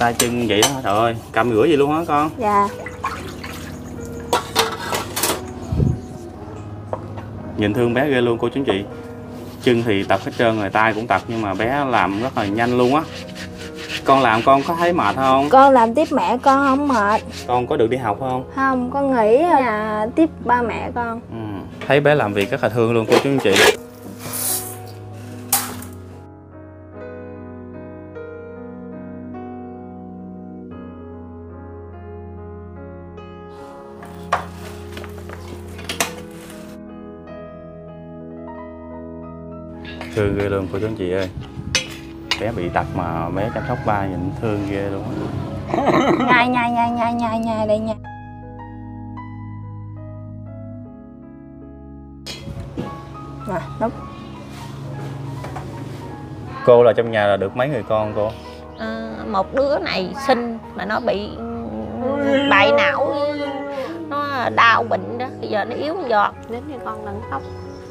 tay chân vậy đó trời ơi cầm rửa gì luôn hả con? Dạ. Nhìn thương bé ghê luôn cô chú chị. Chân thì tập hết trơn rồi tay cũng tập nhưng mà bé làm rất là nhanh luôn á. Con làm con có thấy mệt không? Con làm tiếp mẹ con không mệt. Con có được đi học không? Không con nghỉ ở nhà tiếp ba mẹ con. Ừ. thấy bé làm việc rất là thương luôn cô chú anh chị thương ghê luôn cô chú anh chị ơi. Bé bị tật mà bé chăm sóc ba nhìn thương ghê luôn nhai nhai nhai nhai nhai nhai đây nha. Nè nút cô là trong nhà là được mấy người con cô? À, một đứa này sinh mà nó bị bại não nó đau bệnh đó. Bây giờ nó yếu giọt. Đến khi con lần khóc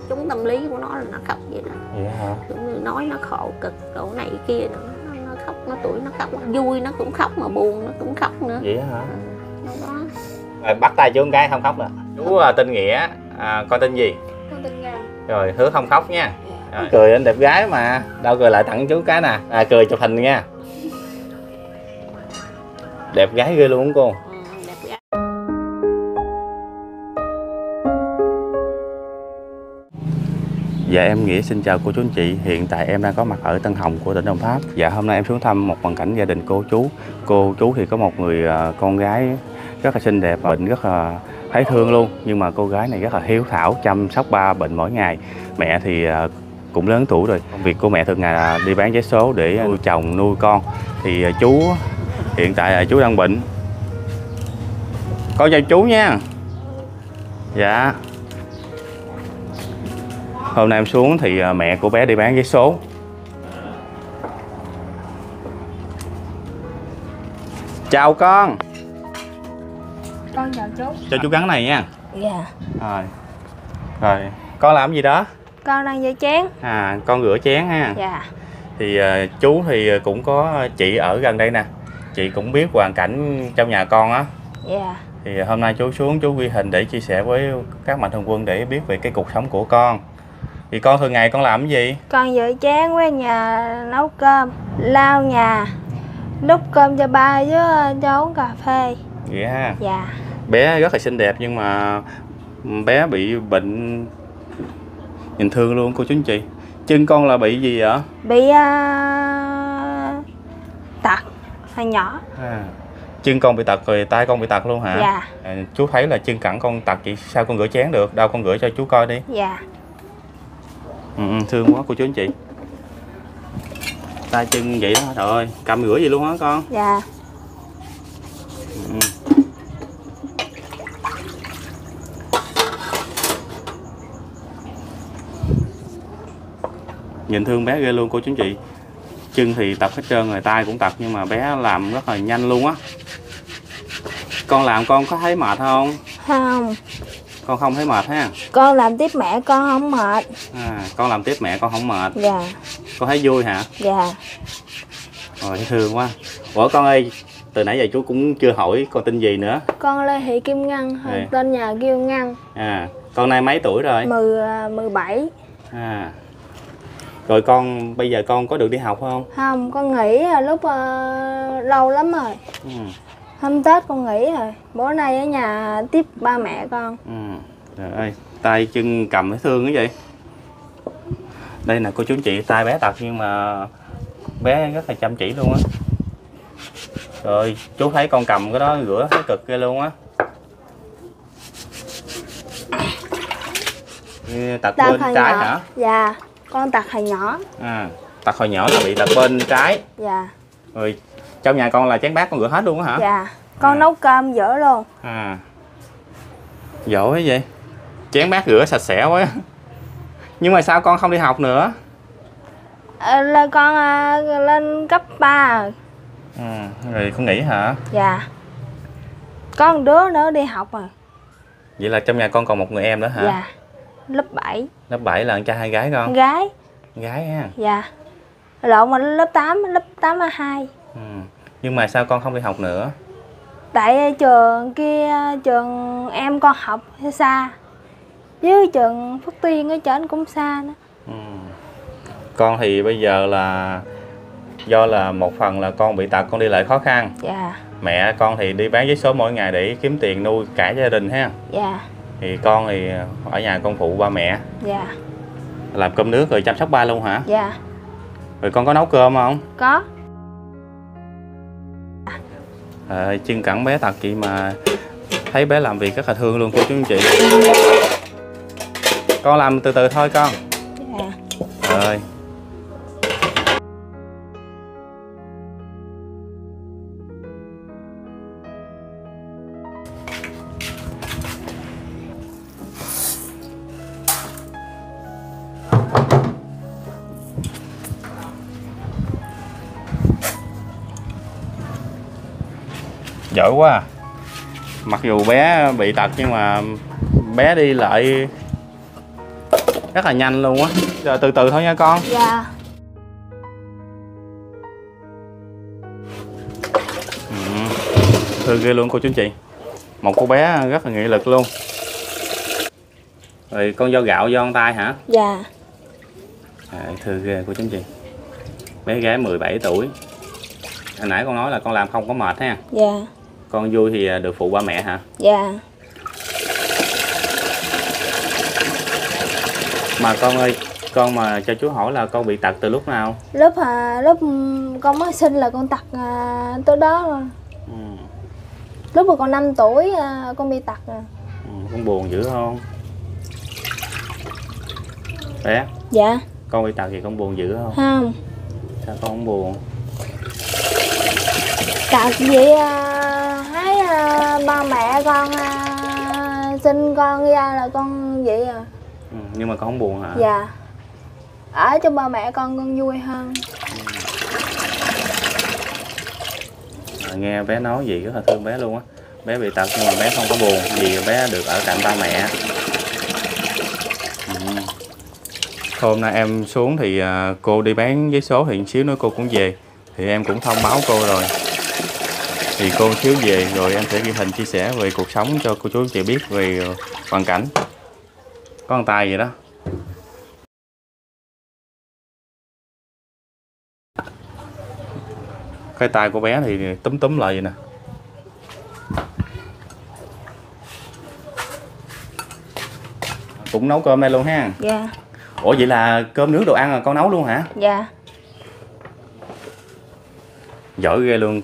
chúng tâm lý của nó là nó khóc vậy đó. Vậy hả? Giống như nói nó khổ cực chỗ này kia nữa. Nó, nó khóc nó tuổi nó khóc nó vui nó cũng khóc mà buồn nó cũng khóc nữa. Vậy hả? Đó rồi bắt tay chú con gái không khóc nữa. Chú à, tên nghĩa à, con tên gì? Con tin ra rồi hứa không khóc nha. Rồi. cười anh đẹp gái mà. Đâu cười lại tặng chú cái nè. À, cười chụp hình nha. Đẹp gái ghê luôn cô Dạ em Nghĩa, xin chào cô chú anh chị. Hiện tại em đang có mặt ở Tân Hồng của tỉnh Đồng Tháp. Dạ hôm nay em xuống thăm một hoàn cảnh gia đình cô chú. Cô chú thì có một người à, con gái rất là xinh đẹp, Bệnh rất là thấy thương luôn. Nhưng mà cô gái này rất là hiếu thảo, Chăm sóc ba bệnh mỗi ngày. Mẹ thì à, cũng lớn tuổi rồi. Công việc của mẹ thường ngày là đi bán vé số để nuôi chồng, nuôi con. Thì à, chú, hiện tại là chú đang bệnh. Con chào chú nha. Dạ. Hôm nay em xuống thì à, mẹ của bé đi bán vé số. Chào con. Con chào chú. Cho chú gắn này nha. Dạ. Rồi. Rồi Con làm gì đó? Con đang rửa chén. À con rửa chén ha. Dạ. Thì à, chú thì cũng có chị ở gần đây nè. Chị cũng biết hoàn cảnh trong nhà con á. Dạ. Thì hôm nay chú xuống chú ghi hình để chia sẻ với các mạnh thường quân để biết về cái cuộc sống của con Thì con thường ngày con làm cái gì? con rửa chén với nhà nấu cơm lau nhà đút cơm cho ba với cho uống cà phê. Vậy ha. Dạ. Bé rất là xinh đẹp nhưng mà bé bị bệnh nhìn thương luôn cô chú anh chị chân con là bị gì vậy? Bị uh, tật hồi nhỏ. À, chân con bị tật rồi tay con bị tật luôn hả? Dạ. À, chú thấy là chân cẳng con tật chị sao con rửa chén được? Đâu con rửa cho chú coi đi. Dạ ừ, ừ, thương quá cô chú anh chị. Tay chân vậy đó trời ơi cầm rửa gì luôn hả con? Dạ. Ừ. nhìn thương bé ghê luôn cô chú anh chị. Chân thì tập hết trơn rồi tay cũng tập nhưng mà bé làm rất là nhanh luôn á. Con làm con có thấy mệt không? Không con không thấy mệt ha? Con làm tiếp mẹ con không mệt. À, con làm tiếp mẹ con không mệt. Dạ. Con thấy vui hả? Dạ. Rồi thấy thương quá. Ủa con ơi từ nãy giờ chú cũng chưa hỏi con tên gì nữa. Con lê thị kim ngân Dạ. tên nhà kêu ngân. À con nay mấy tuổi rồi? Mười à, mười bảy. À. Rồi con bây giờ con có được đi học không? Không con nghỉ à, lúc ờ, lâu lắm rồi. Ừ. hôm tết con nghỉ rồi. Bữa nay ở nhà tiếp ba mẹ con. Ừ. trời ơi tay chân cầm thấy thương cái vậy đây nè cô chú chị tay bé tật nhưng mà bé rất là chăm chỉ luôn á. Rồi chú thấy con cầm cái đó rửa thấy cực ghê luôn á. Tật bên trái nhỏ. hả? Dạ con tật hồi nhỏ. À tật hồi nhỏ là bị tật bên trái. Dạ. Rồi trong nhà con là chén bát con rửa hết luôn á hả? Dạ con À. nấu cơm dở luôn. À. Giỏi vậy. Chén bát rửa sạch sẽ quá. Nhưng mà sao con không đi học nữa? Ờ, là con à, lên cấp 3 rồi ừ, rồi không nghỉ hả? Dạ. Có một đứa nữa đi học rồi vậy là trong nhà con còn một người em nữa hả? Dạ. Lớp 7 lớp 7 là con trai hay gái con? Gái. Gái ha. Dạ. Lộn mà lớp 8 lớp 8 A2 ừ. nhưng mà sao con không đi học nữa? Tại trường kia trường em con học xa. Với trường Phước Tiên ở trên cũng xa nữa. Ừ. Con thì bây giờ là do là một phần là con bị tật con đi lại khó khăn. Dạ. Mẹ con thì đi bán giấy số mỗi ngày để kiếm tiền nuôi cả gia đình ha. Dạ. Thì con thì ở nhà con phụ ba mẹ. Dạ. Làm cơm nước rồi chăm sóc ba luôn hả? Dạ. Rồi con có nấu cơm không? Có à, chân cẳng bé tật chị mà thấy bé làm việc rất là thương luôn cô chú anh chị. Con làm từ từ thôi con. Dạ. Rồi quá. À. mặc dù bé bị tật nhưng mà bé đi lại rất là nhanh luôn á. Rồi từ từ thôi nha con. Dạ. Ừ. thương ghê luôn cô chú chị. Một cô bé rất là nghị lực luôn. Rồi con do gạo do con tay hả? Dạ. À, thương ghê cô chú chị. Bé gái 17 tuổi. Hồi nãy con nói là con làm không có mệt ha. Dạ con vui thì được phụ ba mẹ hả? Dạ. Mà con ơi con mà cho chú hỏi là con bị tật từ lúc nào? Lúc à, lúc con mới sinh là con tật à, tới đó rồi ừ. lúc mà còn 5 tuổi à, con bị tật rồi ừ, con buồn dữ không? Bé dạ. con bị tật thì con buồn dữ không? Không. Sao con không buồn tật vậy à, thấy à, ba mẹ con à, sinh con ra là con vậy à? Ừ, nhưng mà con không buồn hả? Dạ. Ở trong ba mẹ con con vui hơn. À, nghe bé nói gì rất là thương bé luôn á. Bé bị tật nhưng mà bé không có buồn vì bé được ở cạnh ba mẹ. Ừ. hôm nay em xuống thì cô đi bán giấy số thì xíu nữa cô cũng về. Thì em cũng thông báo cô rồi thì cô xíu về rồi em sẽ ghi hình chia sẻ về cuộc sống cho cô chú chị biết về ờ, hoàn cảnh. Có con tay vậy đó. Cái tay của bé thì túm túm lại vậy nè. Cũng nấu cơm đây luôn ha. Dạ. Ủa vậy là cơm nước đồ ăn là con nấu luôn hả? Dạ. Giỏi ghê luôn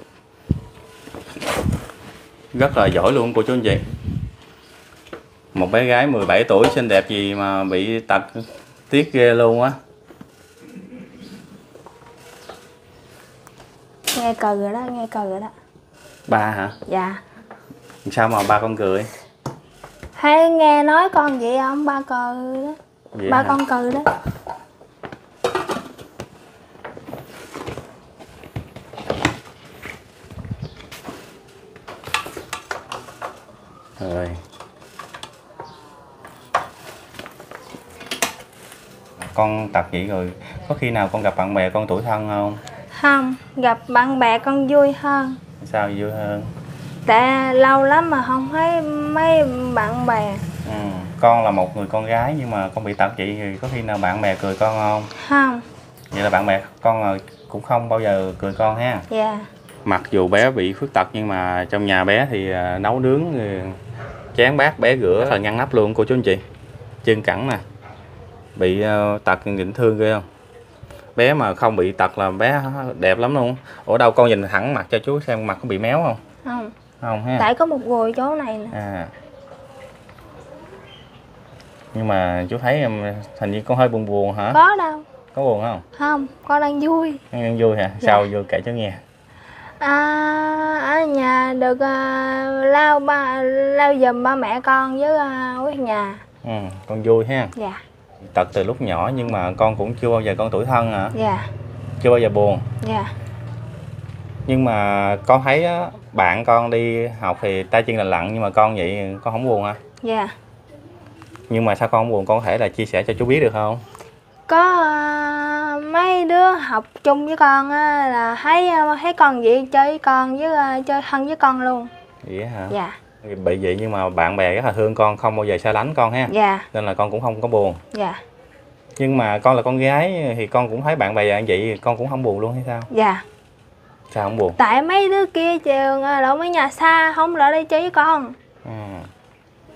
rất là giỏi luôn cô chú anh chị. Một bé gái 17 tuổi xinh đẹp gì mà bị tật tiếc ghê luôn á. Nghe cờ rồi đó nghe cờ rồi đó. Ba hả? Dạ. Sao mà ba con cười? Hay nghe nói con vậy không? Ba cờ đó. Vậy ba hả? con cừ đó rồi. Con tật vậy rồi có khi nào con gặp bạn bè con tuổi thân không? Không gặp bạn bè con vui hơn. Sao vui hơn? Tại lâu lắm mà không thấy mấy bạn bè. Ừ. con là một người con gái nhưng mà con bị tật vậy thì có khi nào bạn bè cười con không? Không. Vậy là bạn bè con cũng không bao giờ cười con ha. Dạ mặc dù bé bị khuyết tật nhưng mà trong nhà bé thì à, nấu nướng thì chén bát bé rửa là ngăn nắp luôn cô chú anh chị. Chân cẳng nè. Bị ờ, tật nghịch thương ghê không? Bé mà không bị tật là bé đẹp lắm luôn. Ủa đâu con nhìn thẳng mặt cho chú xem mặt có bị méo không? Không. Không ha. Tại có một gùi chỗ này nè. À. Nhưng mà chú thấy em thành như con hơi buồn buồn hả? Có đâu. Có buồn không? Không con đang vui. Em vui hả? Dạ. sao vui kể cho nghe à, ở nhà được à, lau ba lau giùm ba mẹ con với à, quét nhà. Ừ, con vui ha. Dạ. Tật từ lúc nhỏ nhưng mà con cũng chưa bao giờ con tuổi thân hả? Dạ. Chưa bao giờ buồn. Dạ. Nhưng mà con thấy á, bạn con đi học thì tay chân lành lặn nhưng mà con vậy con không buồn hả? Dạ. Nhưng mà sao con không buồn? Con có thể là chia sẻ cho chú biết được không có à, mấy đứa học chung với con á, là thấy ờ, thấy con vậy chơi với con với ờ, chơi thân với con luôn. Vậy hả? Dạ. Bị vậy nhưng mà bạn bè rất là thương con không bao giờ xa lánh con ha. Dạ. Nên là con cũng không có buồn. Dạ. Nhưng mà con là con gái thì con cũng thấy bạn bè như vậy con cũng không buồn luôn hay sao? Dạ. Sao không buồn? Tại mấy đứa kia trường lộn mấy nhà xa không lại đây chơi với con. Ừ.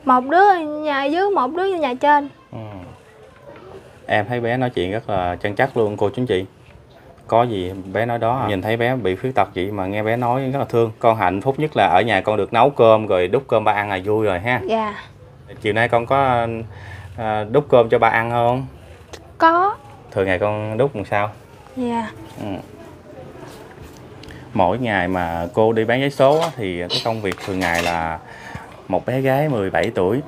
một đứa nhà dưới một đứa nhà trên. Em thấy bé nói chuyện rất là chân chắc luôn cô chú chị Có gì bé nói đó à. Nhìn thấy bé bị khuyết tật vậy mà nghe bé nói rất là thương Con hạnh phúc nhất là ở nhà con được nấu cơm rồi đút cơm ba ăn là vui rồi ha dạ Chiều nay con có à, đút cơm cho ba ăn không? có Thường ngày con đút làm sao? dạ Ừ. Mỗi ngày mà cô đi bán giấy số thì cái công việc thường ngày là một bé gái 17 tuổi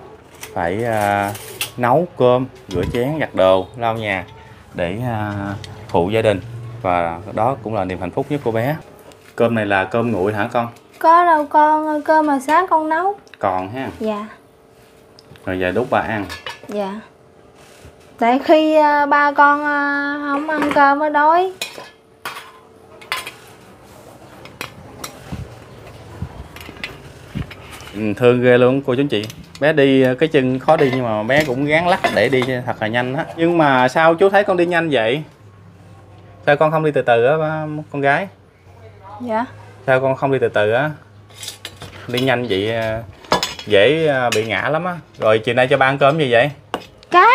phải à, nấu cơm, rửa chén, giặt đồ, lau nhà để à, phụ gia đình và đó cũng là niềm hạnh phúc nhất của bé. Cơm này là cơm nguội hả con? có đâu con cơm mà sáng con nấu Còn ha. dạ Rồi giờ đút ba ăn. dạ tại khi ờ, ba con ờ, không ăn cơm mới đói Ừ, thương ghê luôn cô chú chị bé đi cái chân khó đi nhưng mà bé cũng gán lắc để đi thật là nhanh á. Nhưng mà sao chú thấy con đi nhanh vậy? Sao con không đi từ từ á con gái? Dạ. Sao con không đi từ từ á? Đi nhanh vậy à, dễ à, bị ngã lắm á. Rồi chiều nay cho ba ăn cơm gì vậy? Cá.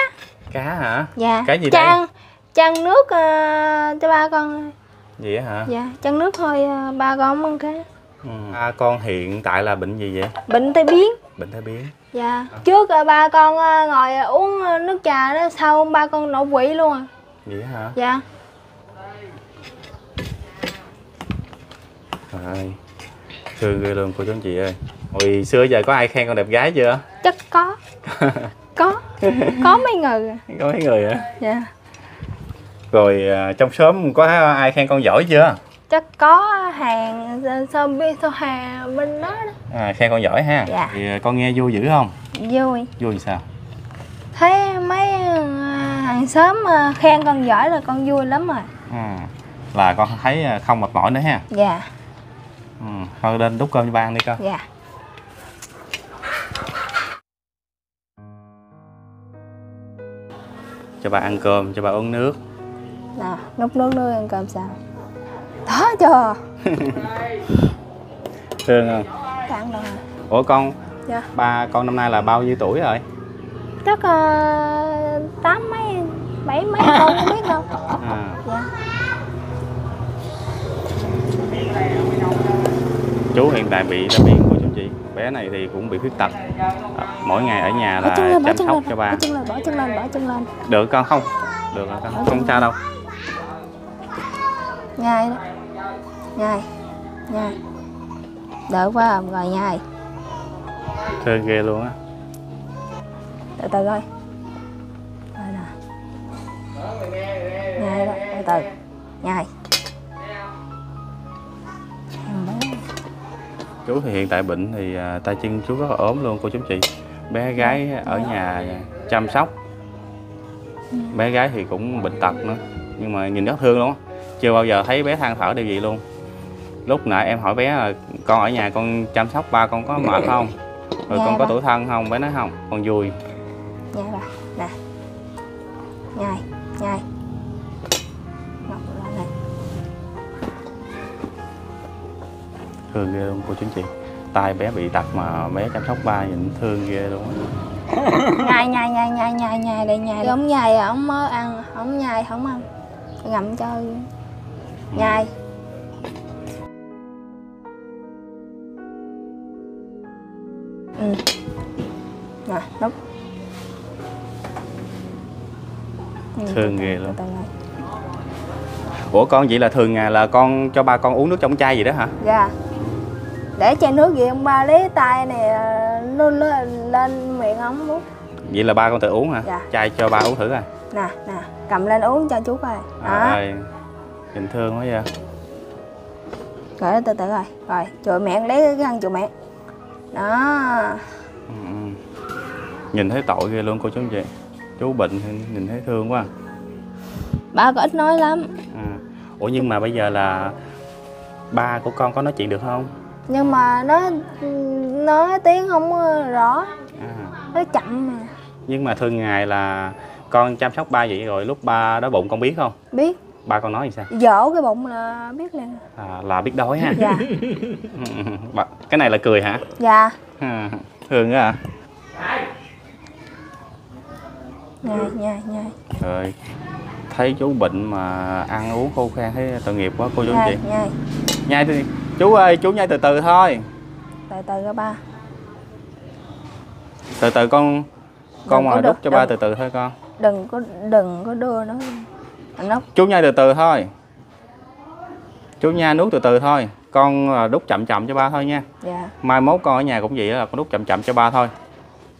Cá hả? Dạ. Cá gì đây? chăn chăn nước ờ, cho ba con gì hả? Dạ chăn nước thôi ờ, ba con không ăn cá. Ừ. à, con hiện tại là bệnh gì vậy? Bệnh tai biến. Bệnh tai biến dạ. Trước ờ, ba con ờ, ngồi uống nước trà đó sau ba con nổ quỵ luôn à. Á hả? Dạ. Trời thương ghê luôn cô chú anh chị ơi. Hồi xưa giờ có ai khen con đẹp gái chưa? Chắc có. Có. Có mấy người. À. có mấy người hả? Dạ. Rồi à, trong xóm có ai khen con giỏi chưa chắc có hàng sao biết sao hàng bên đó đó. À, khen con giỏi ha. Dạ. thì à, con nghe vui dữ không? Vui. Vui sao? Thấy mấy ờ, hàng xóm ờ, khen con giỏi là con vui lắm rồi. À, là con thấy à, không mệt mỏi nữa ha. Dạ. Ừ. thôi lên đút cơm cho ba ăn đi con dạ. Cho ba ăn cơm cho ba uống nước. Nào nút nước nước ăn cơm sao chưa? Thương không? Cạn rồi. Ủa con dạ. ba con năm nay là bao nhiêu tuổi rồi? Chắc ờ, tám mấy bảy mấy con không biết đâu. À, dạ. Chú hiện tại bị tai biến của chú chị. Bé này thì cũng bị khuyết tật. Mỗi ngày ở nhà bỏ là lên bỏ chăm sóc cho bỏ ba chân lên bỏ chân lên bỏ chân lên. Được con không? Được rồi con không? Sao đâu. Nhai đó nhai nhai. Đỡ quá không rồi nhai. Thương ghê luôn á. Từ từ coi. Rồi nè nhai đó từ từ. Nhai. Chú thì hiện tại bệnh thì à, tay chân chú rất là ốm luôn cô chú chị. Bé gái ở nhà chăm sóc. Bé gái thì cũng bệnh tật nữa nhưng mà nhìn rất thương luôn chưa bao giờ thấy bé than thở điều gì luôn lúc nãy em hỏi bé là con ở nhà con chăm sóc ba con có mệt không? Rồi Dạ con có ba. tuổi thân không? Bé nói không. Con vui. Nhai bà nè. Nhai nhai. Ngọc lên này. Thương ghê luôn cô chú chị. Tay bé bị tật mà bé chăm sóc ba nhìn thương ghê luôn á. Nhai nhai nhai nhai nhai nhai đây nhai ông nhai à, ông mới ăn ông nhai không ăn. Ngậm cho. Nhai ừ. Nè Ừ, thương ghê luôn. từ từ rồi. ủa con vậy là thường ngày là con cho ba con uống nước trong chai gì đó hả? Dạ. Để chai nước gì ông ba lấy tay này à, lên lên, miệng ông uống. Vậy là ba con tự uống hả? Dạ. chai cho ba uống thử coi. Nè nè cầm lên uống cho chú coi. À, ơi nhìn thương quá vậy. Rồi từ từ rồi rồi chùi mẹ lấy cái khăn chùi mẹ đó. Ừ, ừ. nhìn thấy tội ghê luôn cô chú chị. Chú bệnh thì nhìn thấy thương quá. Ba có ít nói lắm. À. ủa nhưng mà bây giờ là ba của con có nói chuyện được không? Nhưng mà nó nói tiếng không rõ. À. nó chậm mà. Nhưng mà thường ngày là con chăm sóc ba vậy rồi lúc ba đói bụng con biết không? Biết ba con nói gì sao? Dỗ cái bụng là biết liền. À, là biết đói ha. Dạ. Cái này là cười hả? Dạ. À, thường á à. Nhai nhai nhai. Rồi thấy chú bệnh mà ăn uống khô khan thấy tội nghiệp quá cô chú anh chị nhai nhai. Nhai đi chú ơi chú nhai từ từ thôi. Từ từ ra ba. Từ từ con con Đừng mà đút cho ba đừng. từ từ thôi con. Đừng có đừng có đưa nó chú nhai từ từ thôi. Chú nhai nuốt từ từ thôi. Con à, đút chậm chậm cho ba thôi nha. Dạ. Mai mốt con ở nhà cũng vậy là con đút chậm chậm cho ba thôi.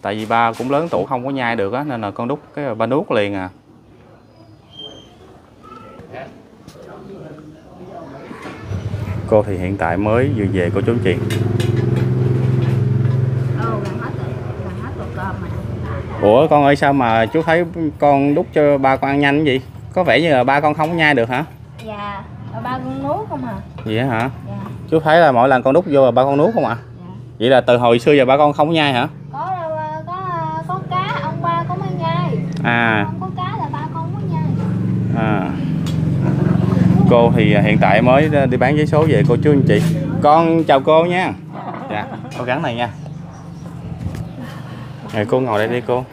Tại vì ba cũng lớn tuổi không có nhai được á nên là con đút cái ba nuốt liền à. Cô thì hiện tại mới vừa về cô chú anh chị ủa con ơi sao mà chú thấy con đút cho ba con ăn nhanh vậy có vẻ như là ba con không có nhai được hả dạ ba con nuốt không à vậy hả dạ chú thấy là mỗi lần con đút vô là ba con nuốt không ạ dạ vậy là từ hồi xưa giờ ba con không có nhai hả có đâu, à, có à, có cá ông ba có mới nhai à không có cá là ba con có nhai À. Cô thì hiện tại mới đi bán giấy số về cô chú anh chị. Con chào cô nha. Dạ, cô gắn này nha. Rồi cô ngồi đây đi cô.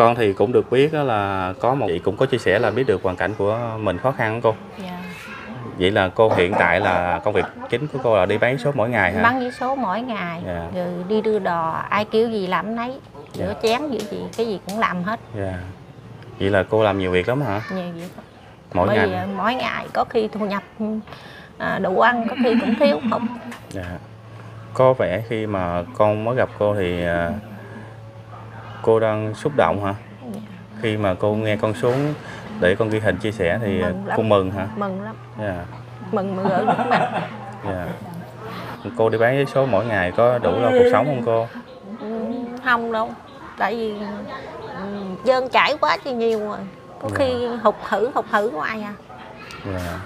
Con thì cũng được biết là có một chị cũng có chia sẻ là biết được hoàn cảnh của mình khó khăn của cô. dạ. Vậy là cô hiện tại là công việc chính của cô là đi bán số mỗi ngày hả? bán giấy số mỗi ngày Dạ. rồi đi đưa đò ai kêu gì làm nấy rửa Dạ. chén gì gì cái gì cũng làm hết Dạ. Vậy là cô làm nhiều việc lắm hả? nhiều việc. Mỗi Bởi ngày. vì, mỗi ngày có khi thu nhập à, đủ ăn có khi cũng thiếu không Dạ. Có vẻ khi mà con mới gặp cô thì à, cô đang xúc động hả? Dạ. Khi mà cô nghe con xuống để con ghi hình chia sẻ thì Mừng lắm. cô mừng hả? mừng lắm Dạ. mừng mà gửi nước mắt Dạ. Cô đi bán giấy số mỗi ngày có đủ lo cuộc sống không cô? Ừ, không đâu tại vì ừ, dơn chảy quá chi nhiều rồi có Dạ. khi hụt hử hụt hử hoài à Dạ.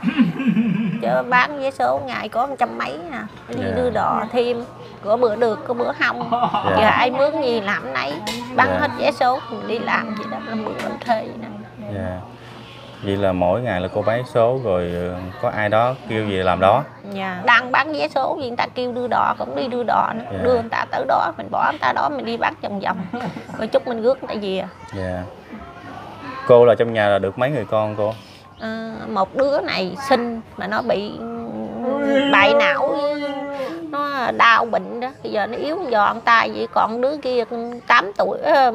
chứ bán vé số ngày có một trăm mấy à đi Dạ. đưa đò thêm có bữa được có bữa không Dạ. giờ ai mướn gì làm nấy bán Dạ. hết vé số đi làm gì đó làm mượn làm thuê đó. Dạ. Vậy là mỗi ngày là cô bán số rồi ờ, có ai đó kêu gì làm đó. Dạ. đang bán vé số gì người ta kêu đưa đò cũng đi đưa đò nữa Dạ. đưa người ta tới đó mình bỏ người ta đó mình đi bán vòng vòng rồi chút mình rước người ta về Dạ. Cô là trong nhà là được mấy người con cô? Ờ, một đứa này sinh mà nó bị bại não nó đau bệnh đó bây giờ nó yếu giòn tay vậy còn đứa kia 8 tuổi ờ,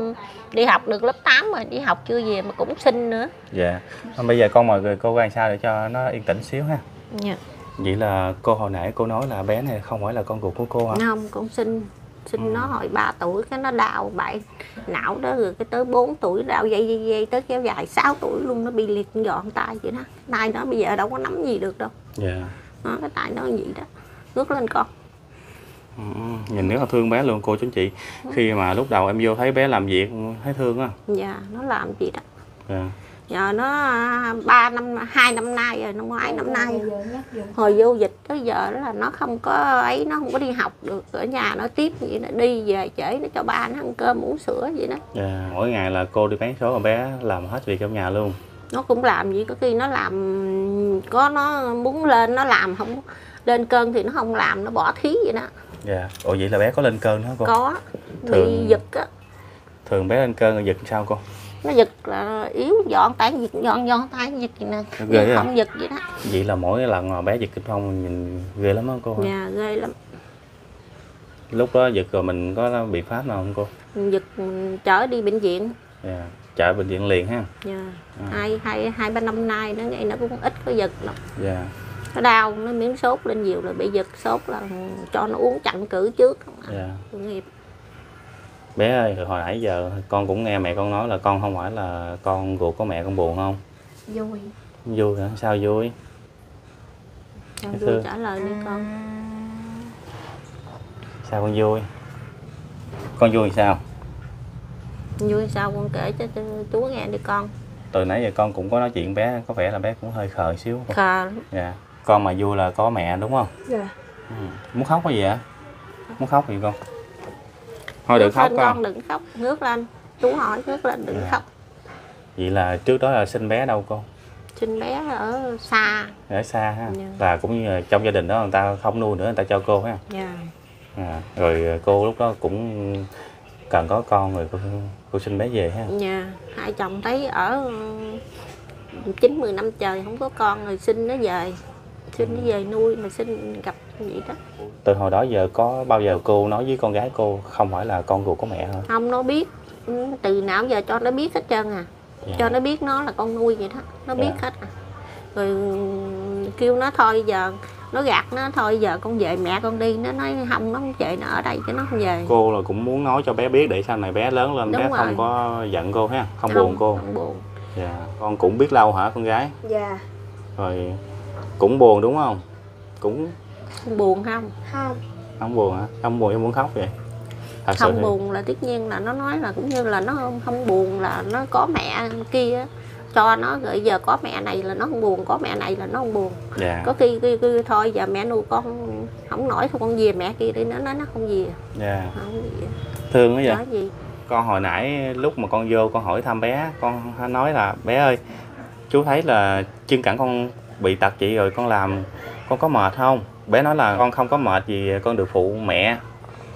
đi học được lớp 8 rồi đi học chưa về mà cũng sinh nữa Dạ. Bây giờ con mời người cô ra sao để cho nó yên tĩnh xíu ha. dạ. Vậy là cô hồi nãy cô nói là bé này không phải là con ruột của cô hả? không cũng sinh sinh nó hồi 3 tuổi cái nó đau bại não đó rồi cái tới 4 tuổi đau dây dây dây tới kéo dài 6 tuổi luôn nó bị liệt giòn tay vậy đó tay nó bây giờ đâu có nắm gì được đâu Dạ. nó cái tay nó vậy đó rước lên con Ừ, nhìn rất là thương bé luôn cô chú anh chị. Khi mà lúc đầu em vô thấy bé làm việc thấy thương á. dạ nó làm gì đó Dạ. giờ nó à, ba năm hai năm nay rồi năm ngoái năm nay hồi vô dịch tới giờ đó là nó không có ấy nó không có đi học được ở nhà nó tiếp vậy nó đi về trễ nó cho ba nó ăn cơm uống sữa vậy đó Dạ. Mỗi ngày là cô đi bán số mà bé làm hết việc trong nhà luôn. nó cũng làm gì có khi nó làm có nó muốn lên nó làm không lên cơn thì nó không làm nó bỏ thí vậy đó Dạ. Ủa vậy là bé có lên cơn nữa cô? có bị Thường- giật á Thường bé lên cơn rồi giật sao cô? nó giật là yếu dọn tay giật dọn dọn tay giật vậy nè Ghê không giật vậy đó Vậy là mỗi lần mà bé giật kinh phong nhìn ghê lắm á cô hả? nhà ghê lắm Lúc đó giật rồi mình có biện pháp nào không cô? giật chở đi bệnh viện Dạ. Chạy bệnh viện liền ha. Dạ. À. hai hai hai ba năm nay nó ngay nó cũng ít có giật lắm Dạ. Nó đau nó miếng sốt lên nhiều là bị giật sốt là cho nó uống chặn cử trước Dạ. tội nghiệp Bé ơi, hồi nãy giờ con cũng nghe mẹ con nói là con không phải là con ruột của mẹ con buồn không? vui Vui hả? Sao vui? cho Dạ vui thưa. trả lời đi con Sao con vui? Con vui sao? vui sao con kể cho cho chú nghe đi con từ nãy giờ con cũng có nói chuyện bé có vẻ là bé cũng hơi khờ xíu khờ dạ con mà vui là có mẹ đúng không? Dạ. Ừ. muốn khóc cái gì ạ muốn khóc gì con? Thôi đừng khóc con con. đừng khóc ngước lên chú hỏi ngước lên đừng Dạ. khóc. Vậy là trước đó là sinh bé đâu con? Sinh bé ở xa. Ở xa ha. Dạ. là cũng như là trong gia đình đó người ta không nuôi nữa người ta cho cô ha dạ. À, rồi cô lúc đó cũng cần có con rồi cô, cô sinh bé về ha. Nhà hai chồng thấy ở chín mười năm trời không có con rồi sinh nó về sinh nó về nuôi mà sinh gặp vậy đó. Từ hồi đó giờ có bao giờ cô nói với con gái cô không phải là con ruột của mẹ hả? Không nó biết. Ừ, từ nào giờ cho nó biết hết trơn à. Dạ. cho nó biết nó là con nuôi vậy đó. Nó Dạ. biết hết à. rồi kêu nó thôi giờ nó gạt nó thôi giờ con về mẹ con đi. Nó nói không nó không về nó ở đây chứ nó không về. Cô là cũng muốn nói cho bé biết để sau này bé lớn lên Đúng bé rồi. không có giận cô ha không, buồn cô. không buồn. Dạ. con cũng biết lâu hả con gái? Dạ. Rồi cũng buồn đúng không? Cũng không buồn không? Không. Không buồn hả? Không buồn em muốn khóc vậy? Thật sự không thì- buồn là tất nhiên là nó nói là cũng như là nó không, không buồn là nó có mẹ kia cho nó rồi giờ có mẹ này là nó không buồn có mẹ này là nó không buồn. Dạ. Có khi, khi, khi thôi giờ mẹ nuôi con không nổi thôi con về mẹ kia đi nó nói nó không về. Dạ. Không về. Thương quá vậy? Nói gì? Con hồi nãy lúc mà con vô con hỏi thăm bé con nói là bé ơi chú thấy là chân cẳng con bị tật chị rồi con làm con có mệt không? Bé nói là con không có mệt gì con được phụ mẹ.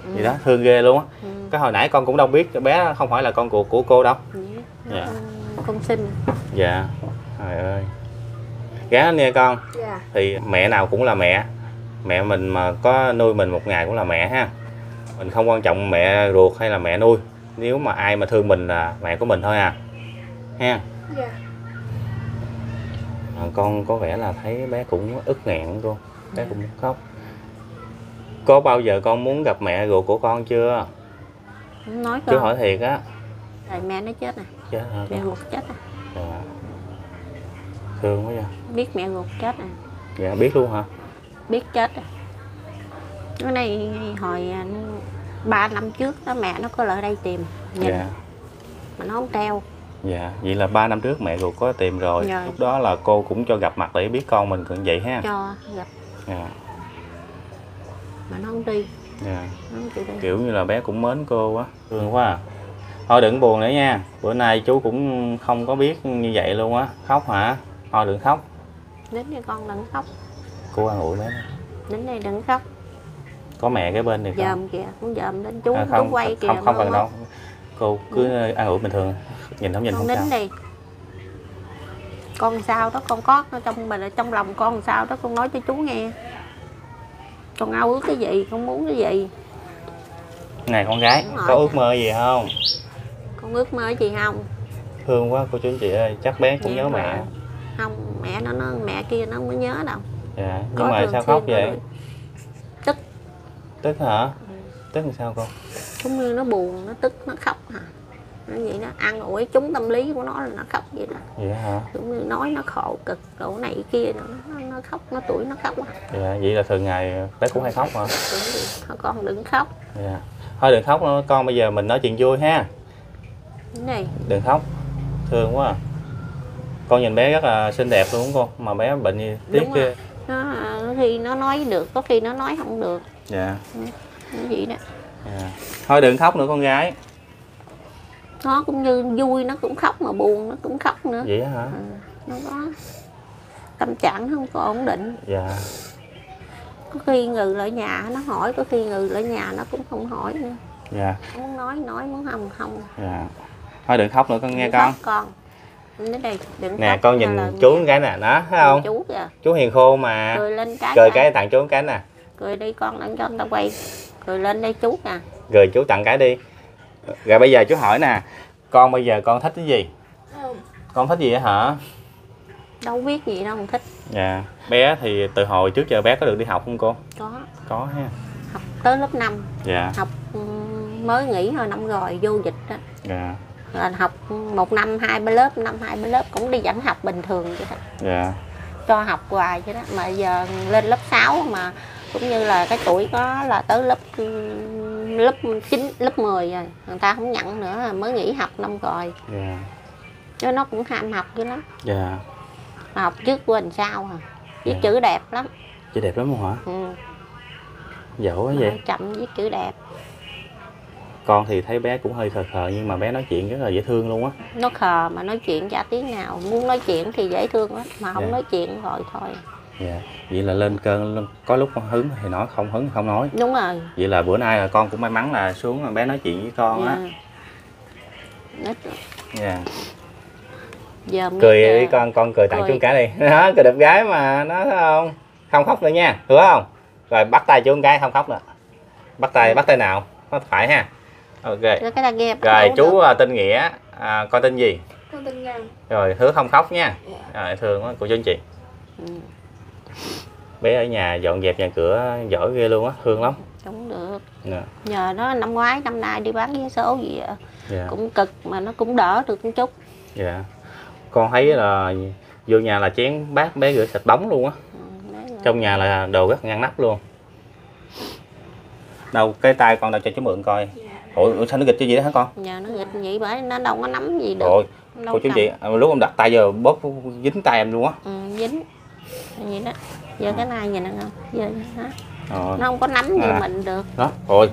Ừ. gì đó thương ghê luôn á. Ừ. cái hồi nãy con cũng đâu biết bé không phải là con của của cô đâu. Á. Dạ. con, con sinh dạ. Trời ơi. Gán nghe con. Dạ. Thì mẹ nào cũng là mẹ. Mẹ mình mà có nuôi mình một ngày cũng là mẹ ha. Mình không quan trọng mẹ ruột hay là mẹ nuôi. Nếu mà ai mà thương mình là mẹ của mình thôi à. Ha. Dạ à, con có vẻ là thấy bé cũng ức nghẹn cô bé cũng muốn khóc. Có bao giờ con muốn gặp mẹ ruột của con chưa? Không nói con. hỏi thiệt á. Rồi mẹ nó chết nè chết hả mẹ ruột chết nè Dạ. thương quá vậy. Biết mẹ ruột chết nè dạ biết luôn hả? Biết chết nè cái này hồi à, ba năm trước đó mẹ nó có lại đây tìm. Nhìn. Dạ. Mà nó không treo dạ vậy là ba năm trước mẹ ruột có tìm rồi. Rồi. lúc đó là cô cũng cho gặp mặt để biết con mình cũng vậy ha? Cho gặp dạ. Mà nó không đi. Dạ. Nó không chịu đi. Kiểu như là bé cũng mến cô quá thương quá à. thôi đừng buồn nữa nha. Bữa nay chú cũng không có biết như vậy luôn á. Khóc hả? Thôi đừng khóc. Đến đây con đừng khóc. Cô an ủi bé đến đây đừng khóc. Có mẹ cái bên này không? dòm kìa cũng dòm đến chú à, chú không quay kìa không không cần đâu. cô cứ an ủi bình thường nhìn không nhìn con không đến sao. đi. Con sao đó con có trong mình trong lòng con sao đó con nói cho chú nghe. Con ao ước cái gì con muốn cái gì? Này con gái có ước mơ gì không? Con ước mơ gì không? Thương quá cô chú anh chị ơi chắc bé cũng Dạ, nhớ mẹ. mà. không mẹ nó, nó mẹ kia nó không có nhớ đâu. Dạ nhưng Có mà sao khóc vậy? rồi. tức. Tức hả? Ừ. tức làm sao con giống như nó buồn nó tức nó khóc hả nó vậy đó. Ăn ủi chúng tâm lý của nó là nó khóc vậy đó. Vậy hả? Giống như nói nó khổ cực chỗ này kia nó, nó, nó khóc nó tuổi nó khóc à dạ vậy là thường ngày bé cũng hay khóc gì, thôi con đừng khóc. Dạ thôi đừng khóc nữa. Con bây giờ mình nói chuyện vui ha. Này. Đừng khóc. Thương quá à. con nhìn bé rất là xinh đẹp luôn cô mà bé bệnh gì tiếc Đúng kia nó khi nó nói được có khi nó nói không được. Dạ. Nó vậy đó. Dạ. Thôi đừng khóc nữa con gái nó cũng như vui nó cũng khóc mà buồn nó cũng khóc nữa. Vậy hả? Ừ, nó có tâm trạng nó không có ổn định. Dạ. Có khi ngừ lại nhà nó hỏi có khi ngừ lại nhà nó cũng không hỏi nữa. Dạ. Muốn nói nói muốn không không. Dạ. Thôi đừng khóc nữa con nghe Đừng con. khóc con. Đây nè con nhìn chú cái nè đó thấy không? Chú kìa. Chú hiền khô mà. Cười lên cái cười cái tặng chú cái nè. Cười đi con đừng cho người ta quay. Cười lên đây chú nè rồi chú tặng cái đi rồi bây giờ chú hỏi nè con bây giờ con thích cái gì? Con thích gì hả? Đâu biết gì đâu không thích. Dạ bé thì từ hồi trước giờ bé có được đi học không cô? Có. Có ha. Học tới lớp 5 dạ. Học ừm, mới nghỉ hồi năm rồi vô dịch đó dạ. Là học một năm hai ba lớp năm hai ba lớp cũng đi vẫn học bình thường vậy đó. Dạ. Cho học hoài vậy đó. Mà giờ lên lớp 6 mà cũng như là cái tuổi có là tới lớp lớp 9, lớp 10 rồi. Người ta không nhận nữa mới nghỉ học năm rồi. Dạ. Chứ nó cũng ham học dữ lắm. Dạ. Mà học trước quên sao à? Viết Dạ. chữ đẹp lắm. Chị đẹp lắm hả? Ừ. giỏi quá vậy. Chậm viết chữ đẹp. Con thì thấy bé cũng hơi khờ khờ nhưng mà bé nói chuyện rất là dễ thương luôn á. Nó khờ mà nói chuyện chả tiếng nào. Muốn nói chuyện thì dễ thương lắm mà không Dạ. nói chuyện rồi thôi dạ. Vậy là lên cơn có lúc con hứng thì nói không hứng không nói. Đúng rồi. Vậy là bữa nay là con cũng may mắn là xuống bé nói chuyện với con á. Dạ. Dạ. Giờ cười đi con con cười tặng Cười. chú cái đi. Đó cười đẹp gái mà nó thấy không? Không khóc nữa nha hiểu không? Rồi bắt tay chú cái không khóc nữa. Bắt tay bắt tay nào? Bắt phải ha. Ok. Cái cái nghe rồi chú được. à, tên nghĩa à, con tên gì? Con tin ngàn rồi hứa không khóc nha. Dạ. rồi thương quá cô chú anh chị. Ừ. bé ở nhà dọn dẹp nhà cửa giỏi ghê luôn á thương lắm. Cũng được. Dạ. Nhờ nó năm ngoái năm nay đi bán vé số gì à, dạ. Cũng cực mà nó cũng đỡ được một chút. Dạ. Con thấy là vô nhà là chén bát bé rửa sạch bóng luôn á. Ừ, trong nhà là đồ rất ngăn nắp luôn. Đâu cái tay con đâu cho chú mượn coi. Ủa ủa, sao nó nghịch cho gì đó hả con? Nhờ nó nghịch vậy bởi nó đâu có nắm gì được. Rồi cô chú chị à, lúc ông đặt tay giờ bóp dính tay em luôn á. Ừ, dính vậy đó. Giờ cái này vậy nè không giờ nó, Ờ, nó không có nắm như À. mình được. Đó rồi.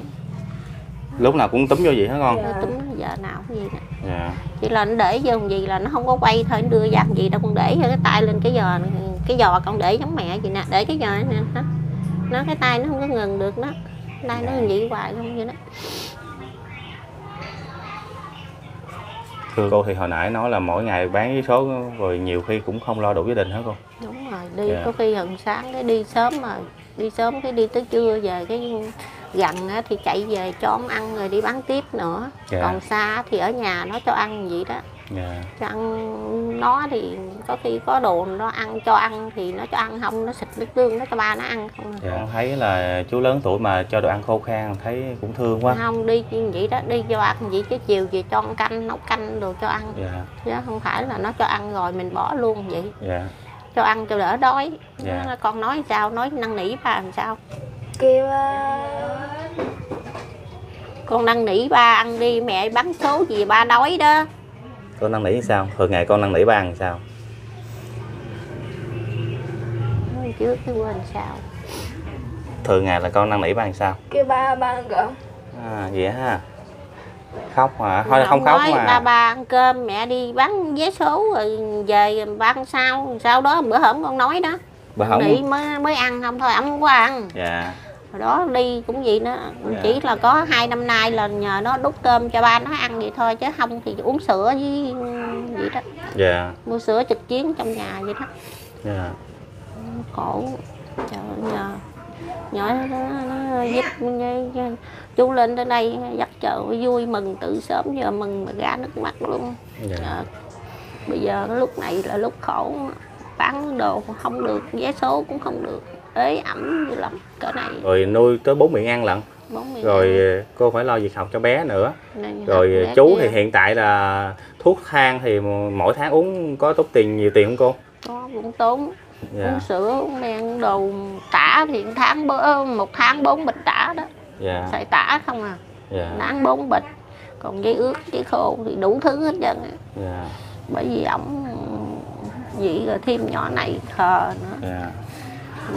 Lúc nào cũng túm vô vậy hả con? Dạ. túm giờ nào cũng gì nè dạ. Chỉ là nó để vô gì là nó không có quay thôi nó đưa ra gì đâu con để cái tay lên cái giò cái giò con để giống mẹ vậy nè để cái giò nè nó, nó cái tay nó không có ngừng được nó tay nó vậy hoài không vậy đó. Thưa cô thì hồi nãy nói là mỗi ngày bán vé số rồi nhiều khi cũng không lo đủ gia đình hả cô? Đúng rồi đi Dạ. có khi hừng sáng cái đi sớm rồi đi sớm cái đi tới trưa về cái gần á thì chạy về cho ông ăn rồi đi bán tiếp nữa. Dạ. còn xa thì ở nhà nó cho ăn vậy đó. Dạ. Cho ăn nó thì có khi có đồ nó ăn cho ăn thì nó cho ăn không nó xịt nước tương nó cho ba nó ăn không à. dạ con thấy là chú lớn tuổi mà cho đồ ăn khô khan thấy cũng thương quá. Không đi như vậy đó đi cho ăn vậy chứ chiều về cho ăn canh nấu canh đồ cho ăn. Dạ. Chứ không phải là nó cho ăn rồi mình bỏ luôn vậy. Dạ cho ăn cho đỡ đói. Dạ. Nó- con nói sao nói năn nỉ ba làm sao. Kêu à, con năn nỉ ba ăn đi mẹ bán số gì ba đói đó. Con năn nỉ sao? Thường ngày con năn nỉ ba ăn sao? Nói trước cái quên sao. Thường ngày là con năn nỉ ba ăn sao? kêu ba ba ăn cơm à vậy ha khóc hả? Thôi không khóc mà. ba ba ăn cơm mẹ đi bán vé số rồi về ba ăn sau sau đó bữa hổm con nói đó. Bà không nỉ mới mới ăn không thôi không có ăn. Dạ. Hồi đó đi cũng vậy đó Dạ. chỉ là có hai năm nay là nhờ nó đút cơm cho ba nó ăn vậy thôi chứ không thì uống sữa với vậy đó. Dạ. Mua sữa trực chiến trong nhà vậy đó. Dạ. Khổ trời ơi, nhờ nhờ nó, nó giúp như- như- chú lên tới đây dắt chợ vui mừng từ sớm giờ mừng mà ra nước mắt luôn. Dạ. Ờ, bây giờ lúc này là lúc khổ bán đồ không được vé số cũng không được ế ẩm dữ lắm cỡ này. Rồi nuôi tới bốn miệng ăn lận. Rồi ờ, cô phải lo việc học cho bé nữa. Rồi chú kia thì hiện tại là thuốc thang thì mỗi tháng uống có tốn tiền nhiều tiền không cô? Có cũng tốn. Dạ. Uống sữa uống men đồ tả thì tháng bữa một tháng bốn bịch tả đó dạ. Xài tả không à? Dạ. Đáng bốn bịch còn giấy ướt giấy khô thì đủ thứ hết trơn dạ. Bởi vì ổng vậy rồi thêm nhỏ này khờ nữa. Dạ.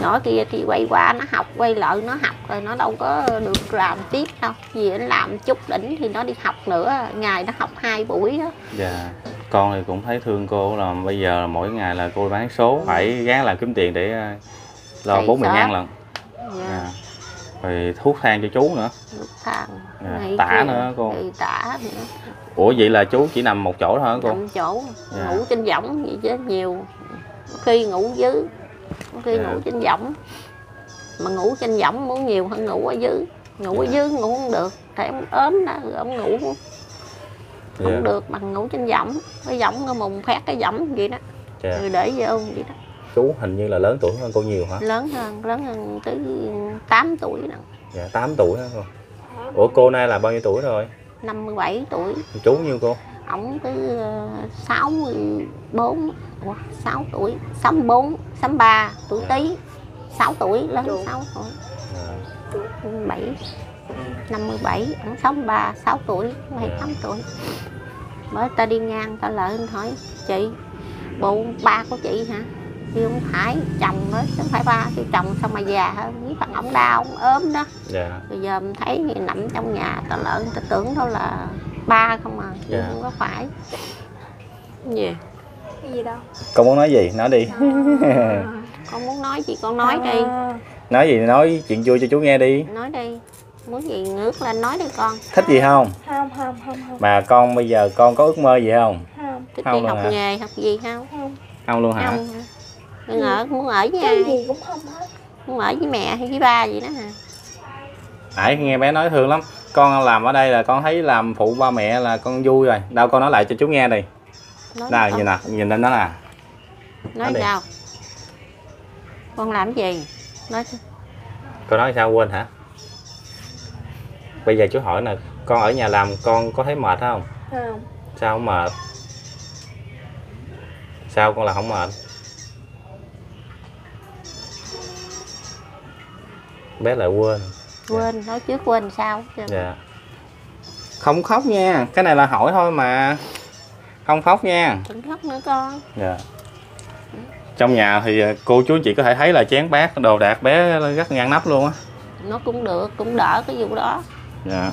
Nhỏ kia thì quay qua nó học quay lại nó học rồi nó đâu có được làm tiếp đâu. Vì nó làm chút đỉnh thì nó đi học nữa ngày nó học hai buổi đó dạ. Con thì cũng thấy thương cô là bây giờ mỗi ngày là cô bán số phải gán làm kiếm tiền để ờ, lo bốn sợ. ăn lận Dạ, dạ. Rồi thuốc thang cho chú nữa. Lúc thang. Dạ, này tả kia, nữa cô. ừ, tả nữa. Ủa vậy là chú chỉ nằm một chỗ thôi hả cô? Nằm chỗ. Dạ. ngủ trên võng vậy chứ nhiều. Khi ngủ dưới. Khi Dạ. ngủ trên võng. Mà ngủ trên võng muốn nhiều hơn ngủ ở dưới. Ngủ ở Dạ. dưới ngủ không được. Tại ông ốm đó rồi ông ngủ. Dạ. không được bằng ngủ trên võng. Cái võng nó mùng phát cái võng vậy đó. Dạ. rồi để vô vậy đó chú hình như là lớn tuổi hơn cô nhiều hả? Lớn hơn lớn hơn tới 8 tuổi đó dạ 8 tuổi hả cô? Ủa cô nay là bao nhiêu tuổi rồi? 57 tuổi. Chú nhiêu cô? Ổng cứ ờ, 64 Ủa, 6 tuổi 64 63 tuổi Dạ. tí 6 tuổi lớn Chú. 6 tuổi. Dạ. 7 57 ổng 63 6 tuổi 78 tuổi. Mới ta đi ngang ta lại hỏi chị bộ ba của chị hả chứ không phải chồng đó chứ không phải ba chứ chồng sao mà già hơn với phần ổng đau ổng ốm đó. Dạ. Bây giờ mình thấy thì nằm trong nhà ta lợn ta tưởng đó là ba không à chứ Dạ. không có phải. Gì cái gì đâu. Con muốn nói gì? Nói đi. Con muốn nói gì? Con nói đi. À, nói gì? Nói chuyện vui cho chú nghe đi. Nói đi. Muốn gì? Ngước lên nói đi con. Thích gì không? Không không không không. Mà con bây giờ con có ước mơ gì không? Không. Thích Không đi học hả? nghề học gì không? Không. Không luôn hả không hả? Đừng ở muốn ở với ai? gì cũng không hết. Muốn ở với mẹ hay với ba gì đó hả? Nãy nghe bé nói thương lắm. Con làm ở đây là con thấy làm phụ ba mẹ là con vui rồi. Đâu con nói lại cho chú nghe đi. Nói nào con- nhìn nè nhìn lên đó nè. Nói nói sao? Con làm gì? Nói con nói sao quên hả? Bây giờ chú hỏi nè con ở nhà làm con có thấy mệt không? Không. Sao không mệt? Sao con là không mệt bé lại quên. Quên nói trước quên sao dạ. Không khóc nha cái này là hỏi thôi mà. Không khóc nha. Đừng khóc nữa con. Dạ. Trong nhà thì ờ, cô chú chị có thể thấy là chén bát đồ đạc bé rất ngăn nắp luôn á. Nó cũng được cũng đỡ cái vụ đó. Dạ.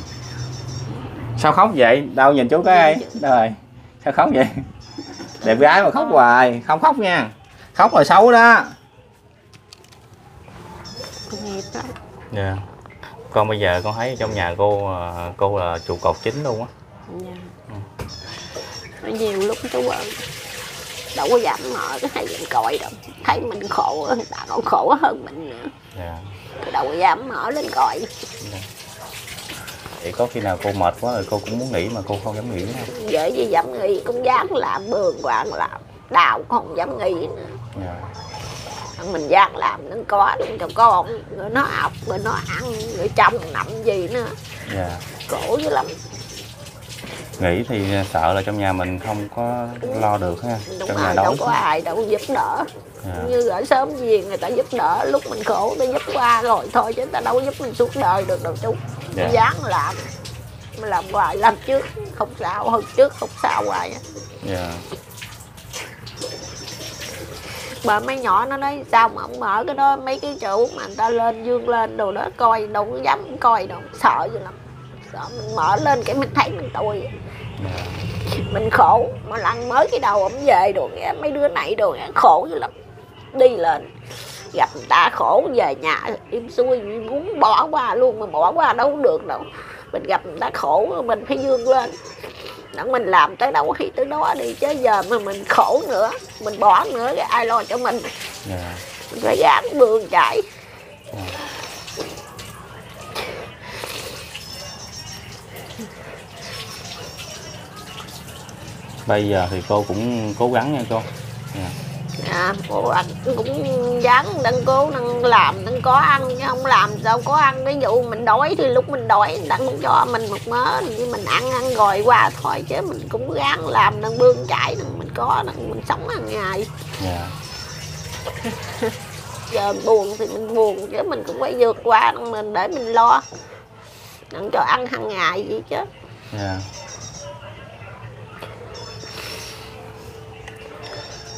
Sao khóc vậy? Đâu nhìn chú cái Nhìn đây rồi sao khóc vậy? Đẹp gái mà khóc hoài không khóc nha. Khóc là xấu đó nghiệp lắm dạ. Con bây giờ con thấy trong nhà cô ờ, cô là trụ cột chính luôn á. Dạ. Nói nhiều lúc chú ơi đâu có dám mở cái hay mình coi đâu. Thấy mình khổ người ta còn khổ hơn mình nữa. Dạ. Đâu có dám mở lên coi thì có khi nào cô mệt quá rồi cô cũng muốn nghỉ mà cô không dám nghỉ đâu dễ gì dám nghỉ cũng dám làm bường quan làm đào cũng không dám nghỉ nữa. Dạ mình dám làm nó có nó cho con rồi nó học rồi nó ăn rồi chồng nằm gì nữa. Dạ. Khổ dữ lắm. Nghỉ thì sợ là trong nhà mình không có lo được ha đúng trong nhà rồi đâu đói có ai đâu giúp đỡ. Dạ. như ở sớm gì người ta giúp đỡ lúc mình khổ ta giúp qua rồi thôi chứ ta đâu giúp mình suốt đời được đâu chú. Dạ. dám làm làm hoài làm trước không sao hơn trước không sao hoài dạ bà mấy nhỏ nó nói, sao mà ông mở cái đó, mấy cái chỗ mà người ta lên dương lên đồ đó, coi đâu có dám coi đâu, sợ dữ lắm. Sợ mình mở lên cái mình thấy mình tôi. Mình khổ, mà lần mới cái đầu ổng về đồ nghe, mấy đứa này đồ nghe, khổ dữ lắm. Đi lên, gặp người ta khổ, về nhà, im xuôi muốn bỏ qua luôn, mà bỏ qua đâu được đâu. Mình gặp người ta khổ, mình phải dương lên đặng mình làm tới đâu thì tới đó đi chứ giờ mà mình khổ nữa mình bỏ nữa thì ai lo cho mình? Dạ. Mình phải gán bường chạy bây giờ thì cô cũng cố gắng nha cô. Dạ à, cô anh cũng dán đang cố đang làm đang có ăn chứ không làm sao có ăn. Ví dụ mình đói thì lúc mình đói đang cho mình một mớ thì mình ăn ăn rồi qua thôi chứ mình cũng gán làm đang bươn chạy đặng mình có đặng mình sống hàng ngày. Dạ. Giờ buồn thì mình buồn chứ mình cũng phải vượt qua mình để mình lo. Đặng cho ăn hàng ngày vậy chứ. Dạ.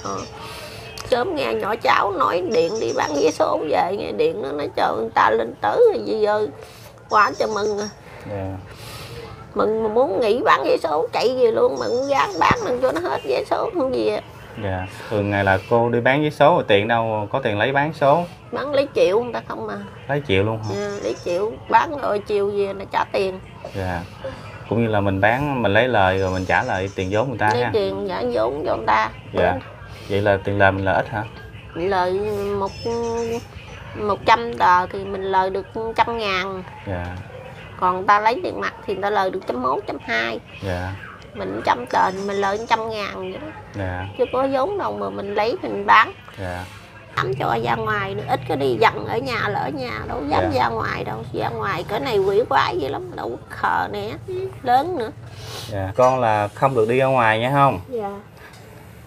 Ờ. sớm nghe nhỏ cháu nói điện đi bán vé số về nghe điện nó nói chờ người ta lên tới rồi gì giờ quá cho mừng à. dạ. Mừng mà muốn nghỉ bán vé số chạy về luôn mà cũng gán bán lên cho nó hết vé số không gì à. dạ. Thường ngày là cô đi bán với số rồi tiền đâu có tiền lấy bán số. Bán lấy triệu người ta không mà lấy triệu luôn hả? À, lấy triệu bán rồi chiều về là trả tiền. Dạ. Cũng như là mình bán mình lấy lời rồi mình trả lại tiền vốn người ta lấy ha. tiền trả vốn cho người ta. Dạ vậy là tiền lời mình là ít hả? Lời một một trăm tờ thì mình lời được trăm ngàn. Dạ. Còn ta lấy tiền mặt thì ta lời được trăm mốt trăm hai. Dạ. Mình trăm tờ thì mình lời trăm ngàn vậy đó. Dạ. Chứ có vốn đâu mà mình lấy mình bán. Dạ. Ẩm cho ra ngoài ít có đi dặn ở nhà là ở nhà đâu dám Dạ. ra ngoài đâu. Ra ngoài cái này quỷ quái vậy lắm đâu khờ nè. Lớn nữa. Dạ. Con là không được đi ra ngoài nha không? Dạ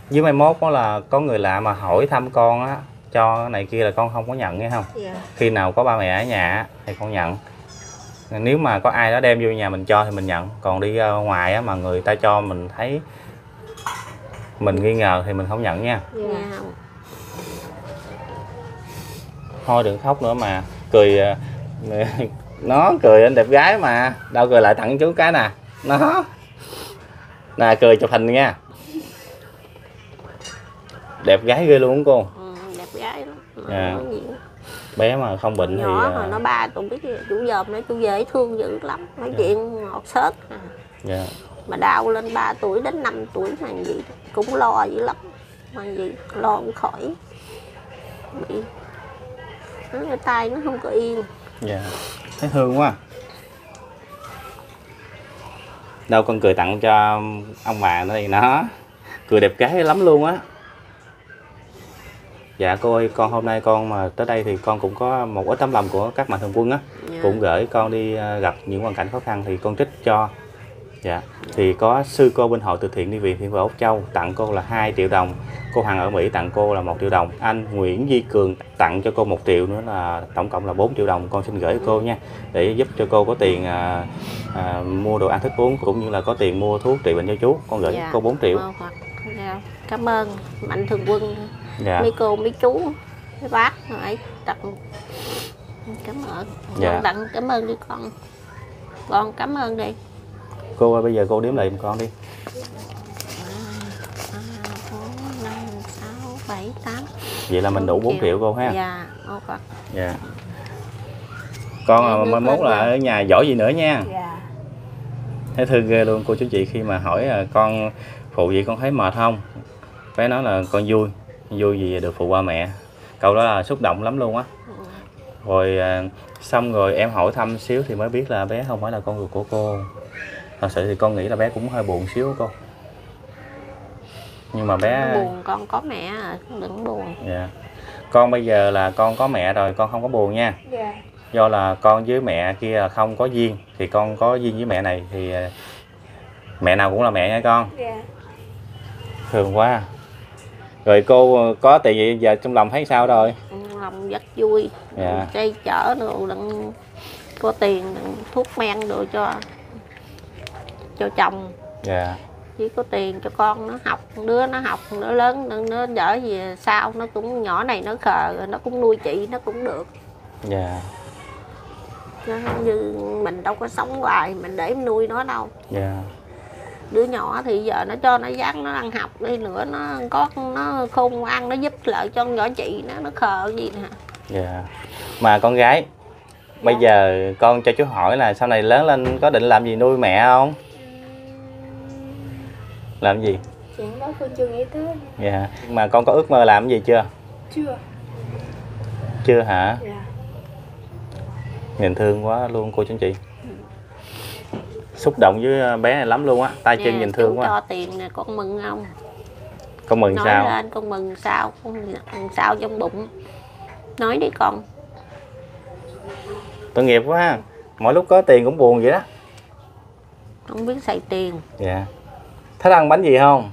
với mai mốt đó là có người lạ mà hỏi thăm con á cho cái này kia là con không có nhận nghe không? Dạ. Khi nào có ba mẹ ở nhà á, thì con nhận. Nếu mà có ai đó đem vô nhà mình cho thì mình nhận. Còn đi ra ngoài á mà người ta cho mình thấy mình nghi ngờ thì mình không nhận nha. Nghe không thôi đừng khóc nữa mà. Cười ờ, nó cười anh đẹp gái mà. Đâu cười lại tặng chú cái nè. Nó. Nè cười chụp hình nha đẹp gái ghê luôn cô ừ, đẹp gái lắm Dạ. Nói gì. bé mà không bệnh thì nhỏ ờ, mà nó ba tuổi biết chủ dòm nói chú dễ thương dữ lắm nói Dạ. chuyện ngọt xớt à. dạ. mà đau lên 3 tuổi đến 5 tuổi hàng gì cũng lo dữ lắm mà gì lo không khỏi bị nó tay nó không có yên dạ thấy thương quá đâu con cười tặng cho ông bà nó thì nó cười đẹp gái lắm luôn á dạ cô ơi con hôm nay con mà tới đây thì con cũng có một ít tấm lòng của các mạnh thường quân á. Dạ. cũng gửi con đi ờ, gặp những hoàn cảnh khó khăn thì con trích cho. Dạ. Thì có sư cô bên hội từ thiện đi viện thiên và úc châu tặng cô là 2 triệu đồng. Cô hằng ở mỹ tặng cô là một triệu đồng. Anh nguyễn duy cường tặng cho cô một triệu nữa là tổng cộng là 4 triệu đồng. Con xin gửi cô nha để giúp cho cô có tiền à, à, mua đồ ăn thức uống cũng như là có tiền mua thuốc trị bệnh cho chú. Con gửi Dạ. cô 4 triệu. dạ. cảm ơn mạnh thường quân dạ. Mấy cô mấy chú mấy bác ấy tặng cảm ơn. Dạ. con tặng cảm ơn đi con. Con cảm ơn đi. Cô ơi bây giờ cô đếm lại giùm con đi. Bảy tám vậy là mình đủ 4 triệu cô ha. Dạ con dạ. Con Dạ, à, mai mốt là ở nhà giỏi gì nữa nha. Dạ. Thấy thương ghê luôn cô chú chị khi mà hỏi à, con phụ vậy con thấy mệt không? Bé nói là con vui vui vì được phụ ba mẹ? Câu đó là xúc động lắm luôn á. Rồi à, xong rồi em hỏi thăm xíu thì mới biết là bé không phải là con ruột của cô. Thật sự thì con nghĩ là bé cũng hơi buồn xíu cô. Nhưng mà bé buồn con có mẹ à đừng buồn. Dạ. Con bây giờ là con có mẹ rồi con không có buồn nha. Dạ. Do là con với mẹ kia không có duyên thì con có duyên với mẹ này thì à, mẹ nào cũng là mẹ nha con. Dạ. Thương quá rồi cô có tiền vậy giờ trong lòng thấy sao rồi? Lòng rất vui. Dạ. cây chở đồ đừng có tiền đừng thuốc men đồ cho cho chồng. Dạ. Chỉ có tiền cho con nó học đứa nó học nó lớn nó, nó đỡ gì sao nó cũng nhỏ này nó khờ rồi nó cũng nuôi chị nó cũng được. Dạ. Nó như mình đâu có sống hoài mình để nuôi nó đâu. Dạ đứa nhỏ thì giờ nó cho nó dắt nó ăn học đi nữa nó có nó khôn ngoan nó giúp lợi cho nhỏ chị nó nó khờ gì nè. Dạ. Mà con gái bây giờ con cho chú hỏi là sau này lớn lên có định làm gì nuôi mẹ không? Làm gì? Chuyện đó phương chưa nghĩ tới. Dạ. Mà con có ước mơ làm gì chưa? Chưa. Chưa hả? Dạ. Nhìn thương quá luôn cô chú anh chị xúc động với bé này lắm luôn á tay chân nhìn thương quá. cho tiền nè con mừng không con mừng nói sao? lên con mừng sao con mừng sao trong bụng. Nói đi con. Tội nghiệp quá ha. mỗi lúc có tiền cũng buồn vậy đó. Không biết xài tiền. Dạ. Thích ăn bánh gì không?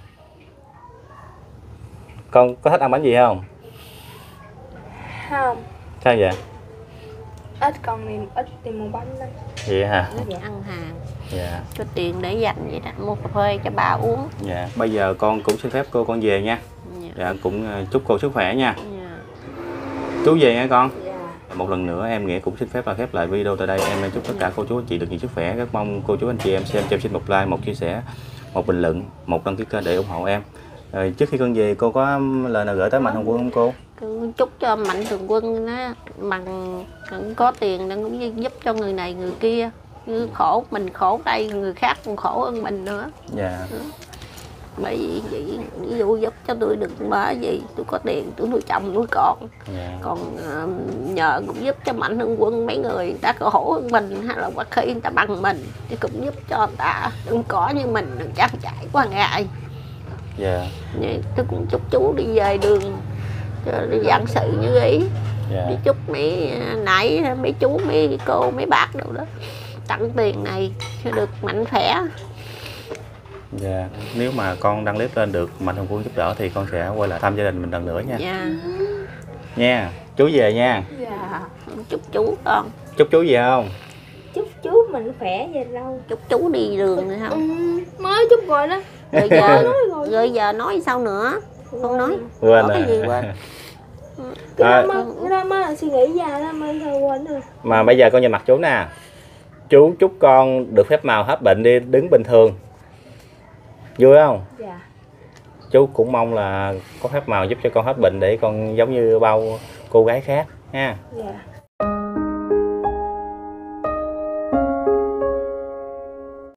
Con có thích ăn bánh gì không? Không. Sao vậy? Ít còn niềm ít tìm một bánh lắm vậy hả? Nó ăn hàng dạ. Cho tiền để dành vậy đó mua cà phê cho bà uống. Dạ. Bây giờ con cũng xin phép cô con về nha. Dạ. dạ cũng ờ, chúc cô sức khỏe nha. Dạ. chú về nha con. Dạ. Một lần nữa em nghĩa cũng xin phép là khép lại video tại đây. Em chúc tất cả cô chú anh chị được nhiều sức khỏe. Rất mong cô chú anh chị em xem cho em xin một like một chia sẻ một bình luận một đăng ký kênh để ủng hộ em. Rồi trước khi con về cô có lời nào gửi tới mạnh thường quân không cô? Cứ chúc cho mạnh thường quân nó bằng cũng có tiền nó cũng như giúp cho người này người kia khổ mình khổ đây người khác còn khổ hơn mình nữa. Dạ. Bởi vì vậy ví dụ giúp cho tôi đừng mở gì tôi có tiền tôi nuôi chồng nuôi con. Dạ. Còn ờ, nhờ cũng giúp cho mạnh thường quân mấy người người ta khổ hơn mình hay là hoặc khi người ta bằng mình thì cũng giúp cho người ta đừng có như mình đừng trang trải qua ngày dạ. Vậy tôi cũng chúc chú đi về đường cho đi dạng sự như ý. Dạ. Đi chúc mấy nãy mấy chú mấy cô mấy bác đâu đó tặng tiền này cho được mạnh khỏe. Dạ nếu mà con đăng clip lên được mạnh thường quân giúp đỡ thì con sẽ quay lại thăm gia đình mình lần nữa nha. Nha nha chú về nha. Dạ. Chúc chú con. Chúc chú về không? Chúc chú mình khỏe vậy đâu chúc chú đi đường rồi ừ, không mới chút rồi đó. Rồi giờ nói rồi. rồi giờ nói sao nữa? Không nói. quên có cái gì quên? Cái À. mới là suy nghĩ mới thôi quên rồi. Mà bây giờ con nhìn mặt chú nè chú chúc con được phép màu hết bệnh đi đứng bình thường. Vui không? Dạ. Chú cũng mong là có phép màu giúp cho con hết bệnh để con giống như bao cô gái khác ha. Dạ